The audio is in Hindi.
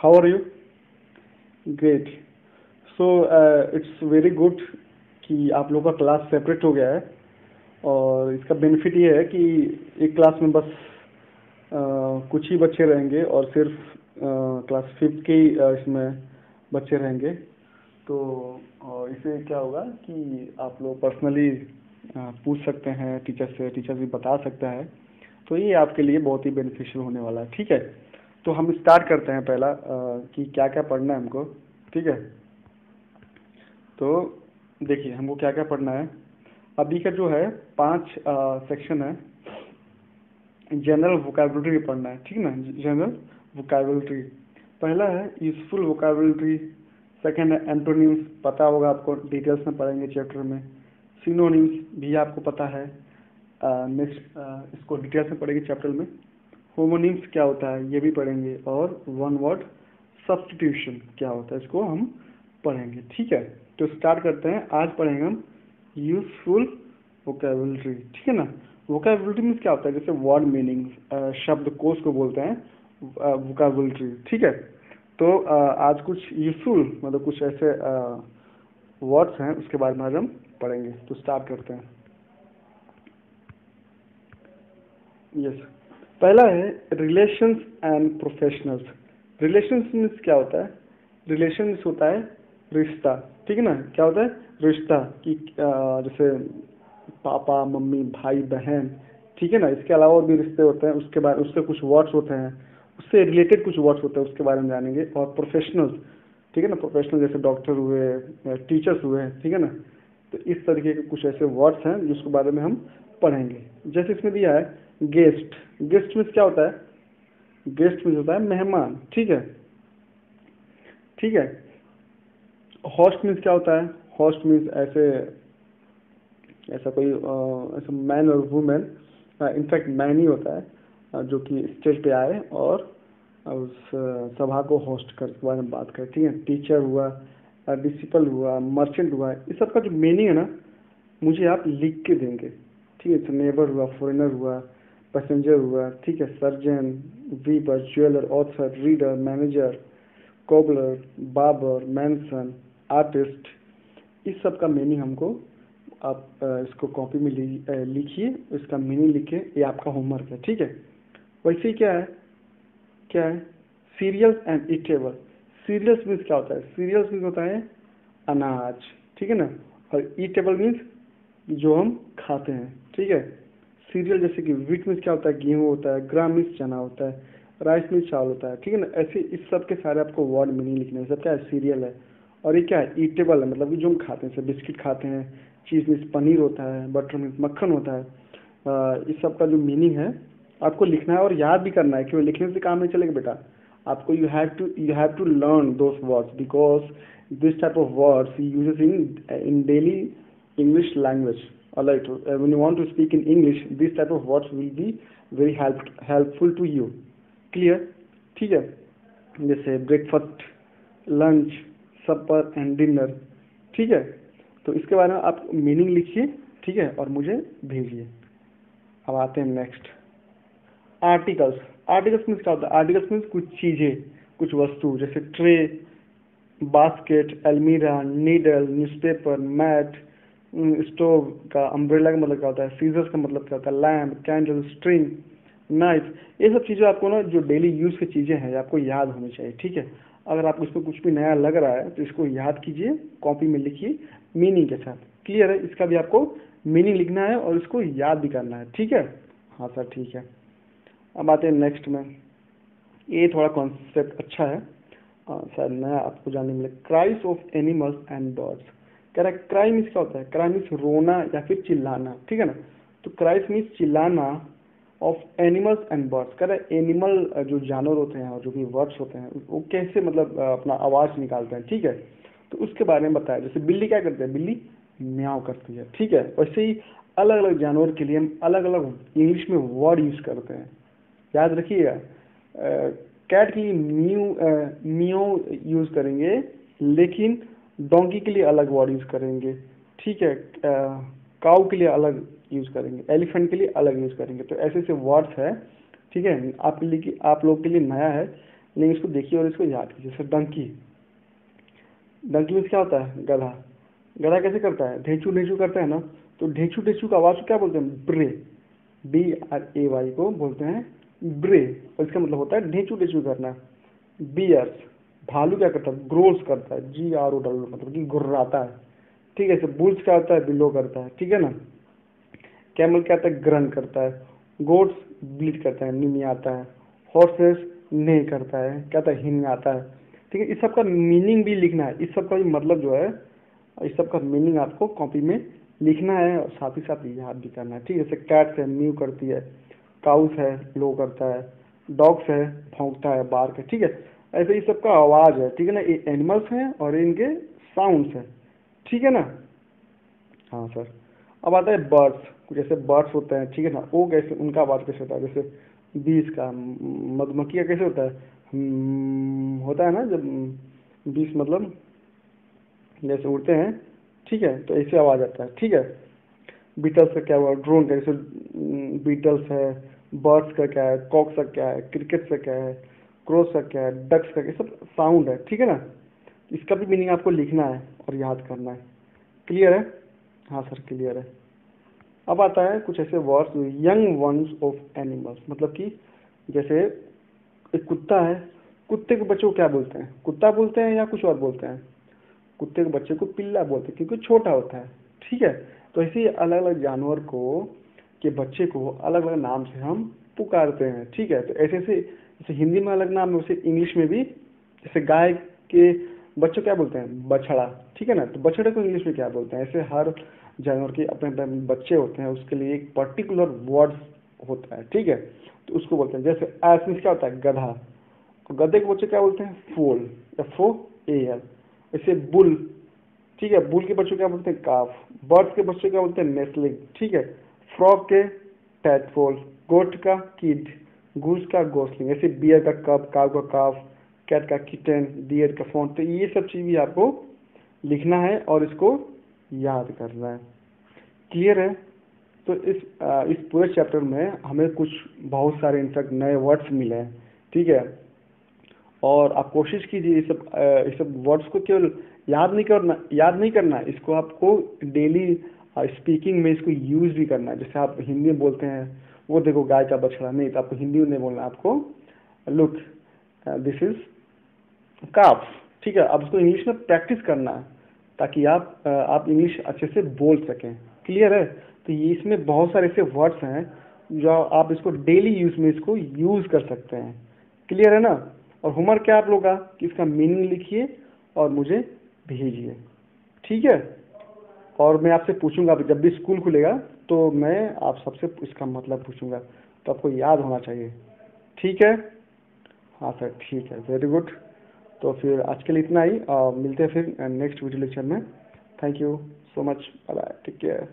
How are you? Great. So it's very good कि आप लोगों का क्लास सेपरेट हो गया है और इसका बेनिफिट ये है कि एक क्लास में बस uh, कुछ ही बच्चे रहेंगे और सिर्फ़ क्लास फिफ्थ के ही इसमें बच्चे रहेंगे तो इससे क्या होगा कि आप लोग पर्सनली पूछ सकते हैं टीचर से टीचर भी बता सकता है तो ये आपके लिए बहुत ही बेनिफिशियल होने वाला है ठीक है तो हम स्टार्ट करते हैं पहला कि क्या क्या पढ़ना है हमको, ठीक है? तो देखिए, हमको क्या क्या पढ़ना है। अभी का जो है, पाँच सेक्शन है। जनरल वोकेबलरी पढ़ना है, ठीक ना? जनरल वोकेबलरी पहला है यूजफुल वोकेबलरी सेकंड है एंटोनिम्स पता होगा आपको डिटेल्स में पढ़ेंगे चैप्टर में। सिनोनिम्स भी आपको पता है। नेक्स्ट इसको डिटेल्स में पढ़ेंगे चैप्टर में। होमोनिम्स क्या होता है? ये भी पढ़ेंगे। और वन वर्ड सब्सटीट्यूशन क्या होता है? इसको हम पढ़ेंगे। ठीक है? तो स्टार्ट करते हैं। आज पढ़ेंगे हम यूजफुल वोकेबलरी ठीक है ना? वोकेबलरी मीन्स क्या होता है? जैसे वर्ड मीनिंग शब्द कोश को बोलते हैं वोकेबलरी ठीक है? तो आज कुछ यूजफुल मतलब कुछ ऐसे वर्ड्स हैं, उसके बारे में आज हम पढ़ेंगे। तो स्टार्ट करते हैं। यस पहला है relations and professionals relations means क्या होता है? रिलेशन होता है रिश्ता। ठीक है ना? क्या होता है? रिश्ता कि जैसे पापा, मम्मी, भाई, बहन। ठीक है ना? इसके अलावा और भी रिश्ते होते हैं। उसके बारे, उससे कुछ वर्ड्स होते हैं। उससे रिलेटेड कुछ वर्ड्स होते हैं। उसके बारे में जानेंगे। और प्रोफेशनल्स ठीक है ना? प्रोफेशनल जैसे डॉक्टर हुए टीचर्स हुए, ठीक है ना? तो इस तरीके के कुछ ऐसे वर्ड्स हैं जिसके बारे में हम पढ़ेंगे। जैसे इसमें दिया है गेस्ट। गेस्ट मीन्स क्या होता है? गेस्ट मीन्स होता है मेहमान। ठीक है? ठीक है? हॉस्ट मीन्स क्या होता है? हॉस्ट मीन्स ऐसे, ऐसा कोई ऐसा मैन और वुमेन इनफैक्ट मैन ही होता है जो कि स्टेज पे आए और उस सभा को होस्ट कर, के बारे में बात करें। ठीक है? टीचर हुआ डिसिपल हुआ मर्चेंट हुआ, इस सब का जो मीनिंग है ना, मुझे आप लिख के देंगे। ठीक है? नेबर हुआ फॉरेनर हुआ पैसेंजर हुआ ठीक है surgeon sweeper jeweller author reader manager cobbler barber mason artist इस सब का मीनिंग हमको आप इसको कॉपी में लिखिए, इसका मीनिंग लिखिए, ये आपका होमवर्क है, ठीक है? वैसे क्या है? क्या है? Cereals and eatable cereals means क्या होता है? सीरियल्स मीन्स होता है अनाज, ठीक है ना? और ईटेबल मीन्स जो हम खाते हैं, ठीक है? सीरियल जैसे कि वीट मीन्स क्या होता है? गेहूँ होता है ग्राम मीन्स चना होता है राइस मीन्स चावल होता है। ठीक है ना? ऐसे इस सब के सारे आपको वर्ड मीनिंग लिखने हैं। सब क्या है? सीरियल है। और ये क्या है? ईटेबल है। मतलब कि जो हम खाते हैं बिस्किट खाते हैं चीज़ मीन्स पनीर होता है बटर मीन्स मक्खन होता है इस सब का जो मीनिंग है, आपको लिखना है और याद भी करना है क्यों लिखने से काम नहीं चलेगा बेटा। आपको you have to you have to learn those words because this type of words uses in in daily English language alright uh, when you want to speak in english this type of words will be very help, helpful to you. Clear? ठीक है? जैसे breakfast lunch supper and dinner ठीक है? तो इसके बारे में आप मीनिंग लिखिए ठीक है? और मुझे भेजिए। अब आते हैं नेक्स्ट आर्टिकल्स आर्टिकल्स मीन्स क्या होता है? आर्टिकल्स मीन्स कुछ चीज़ें कुछ वस्तु जैसे ट्रे बास्केट अलमीरा नीडल न्यूज़पेपर मैट स्टोव का अम्ब्रेला का मतलब क्या होता है? सीजर्स का मतलब क्या होता है? लैम्प कैंडल स्ट्रिंग नाइफ ये सब चीज़ें आपको ना, जो डेली यूज़ की चीज़ें हैं, आपको याद होनी चाहिए, ठीक है? अगर आपको इसमें कुछ भी नया लग रहा है तो इसको याद कीजिए कॉपी में लिखिए मीनिंग के साथ। क्लियर है? इसका भी आपको मीनिंग लिखना है और इसको याद भी करना है, ठीक है? हाँ सर, ठीक है। अब आते हैं नेक्स्ट में। ये थोड़ा कॉन्सेप्ट अच्छा है। सर नया आपको जानने मिले। Cries of animals and birds कह रहा है क्राई मीन्स क्या होता है। क्राई मीन्स रोना या फिर चिल्लाना। ठीक है ना? तो क्राइस मीन्स चिल्लाना ऑफ़ एनिमल्स एंड बर्ड्स कह है एनिमल जो जानवर होते हैं और जो भी बर्ड्स होते हैं, वो कैसे मतलब अपना आवाज़ निकालते हैं? ठीक है? तो उसके बारे में बताया। जैसे बिल्ली क्या करती है? बिल्ली म्याव करती है। ठीक है? वैसे ही अलग अलग जानवर के लिए हम अलग अलग इंग्लिश में वर्ड यूज़ करते हैं। याद रखिएगा कैट के लिए म्यू म्यो यूज़ करेंगे, लेकिन डोंकी के लिए अलग वर्ड यूज़ करेंगे, ठीक है काऊ के लिए अलग यूज़ करेंगे एलिफेंट के लिए अलग यूज़ करेंगे। तो ऐसे ऐसे वर्ड्स है, ठीक है आपके लिए आप लोग के लिए नया है, लेकिन इसको देखिए और इसको याद कीजिए। जैसे डंकी। डंकी में क्या होता है? गधा। गधा कैसे करता है? ढेचू ढेचू करता है ना? तो ढेचू ढेचू का आवाज़ को क्या बोलते हैं? Bray. B R A Y को बोलते हैं ब्रे। और इसका मतलब होता है ढेचू ढेचू करना। बियर्स भालू क्या करता है? ग्रोस करता है। जी आर ओ डब्ल्यू मतलब कि गुर्राता है। ठीक है जैसे बुल्स क्या होता है? बिलो करता है। ठीक है ना? कैमल क्या होता है? ग्रन करता है। गोड्स ब्लीड करता है। निमी आता है। हॉर्सेस नहीं करता है। क्या होता है? हिम आता है। ठीक है, इस सब का मीनिंग भी लिखना है। इस सब का मतलब जो है, इस सब का मीनिंग आपको कॉपी में लिखना है और साथ ही साथ याद भी करना है। ठीक है, जैसे कैट्स है म्यू करती है। काउस है लो करता है। डॉग्स है, भौंकता है बार्क है। ठीक है ऐसे इस सबका आवाज़ है ठीक है ना? ये एनिमल्स हैं और इनके साउंड्स हैं ठीक है ना? हाँ सर अब आता है बर्ड्स कुछ ऐसे बर्ड्स होते हैं ठीक है ना? वो कैसे उनका आवाज़ कैसे होता है? जैसे बीस का मधुमक्खी का कैसे होता है? हम्म, होता है ना जब बीस मतलब जैसे उड़ते हैं ठीक है? तो ऐसे आवाज़ आता है ठीक है? बीटल्स का क्या हुआ? ड्रोन का जैसे बीटल्स है बर्ड्स का क्या है? कॉक्स का क्या है? क्रिकेट का क्या है? क्रोस का क्या है डक्स का क्या सब साउंड है, ठीक है ना? इसका भी मीनिंग आपको लिखना है और याद करना है। क्लियर है? हाँ सर क्लियर है। अब आता है कुछ ऐसे words young ones of animals मतलब कि जैसे एक कुत्ता है, कुत्ते के बच्चे को क्या बोलते हैं? कुत्ता बोलते हैं या कुछ और बोलते हैं? कुत्ते के बच्चे को पिल्ला बोलते हैं, क्योंकि छोटा होता है, ठीक है? तो ऐसे अलग अलग जानवर को, के बच्चे को अलग अलग नाम से हम पुकारते हैं, ठीक है? तो ऐसे ऐसे जैसे हिंदी में अलग नाम है वैसे इंग्लिश में भी, जैसे गाय के बच्चों क्या बोलते हैं? बछड़ा। ठीक है ना? तो बछड़े को इंग्लिश में क्या बोलते हैं? ऐसे हर जानवर के अपने अपने बच्चे होते हैं, उसके लिए एक पर्टिकुलर वर्ड होता है। ठीक है? तो उसको बोलते हैं। जैसे एस क्या होता है? गधा। और गधे के बच्चे क्या बोलते हैं? फोल। या फो ए एल। ऐसे बुल। ठीक है? बुल के बच्चों क्या बोलते हैं? काफ। बर्ड्स के बच्चे क्या बोलते हैं? नेस्लिंग। ठीक है? फ्रॉग के टैटफोल गोट का किड घूस का गोसलिंग ऐसे बियर का कप काव का काफ कैट का किटन डियर का फ़ोन तो ये सब चीज़ भी आपको लिखना है और इसको याद करना है क्लियर है तो इस आ, इस पूरे चैप्टर में हमें कुछ बहुत सारे इनफैक्ट नए वर्ड्स मिले हैं ठीक है और आप कोशिश कीजिए ये सब ये सब वर्ड्स को केवल याद नहीं करना याद नहीं करना इसको आपको डेली स्पीकिंग में इसको यूज़ भी करना है जैसे आप हिंदी बोलते हैं वो देखो गाय का बछड़ा नहीं तो आपको हिंदी में नहीं बोलना आपको लुक दिस इज़ काफ ठीक है? अब उसको इंग्लिश में प्रैक्टिस करना ताकि आप आप इंग्लिश अच्छे से बोल सकें। क्लियर है? तो ये इसमें बहुत सारे ऐसे वर्ड्स हैं, जो आप इसको डेली यूज़ में इसको यूज़ कर सकते हैं। क्लियर है ना? और होमवर्क क्या आप लोग का? कि इसका मीनिंग लिखिए और मुझे भेजिए। ठीक है? और मैं आपसे पूछूँगा, जब भी स्कूल खुलेगा तो मैं आप सबसे इसका मतलब पूछूँगा तो आपको याद होना चाहिए। ठीक है? हाँ सर ठीक है। वेरी गुड तो फिर आज के लिए इतना ही आ, मिलते हैं फिर नेक्स्ट वीडियो लेक्चर में। Thank you so much bye take care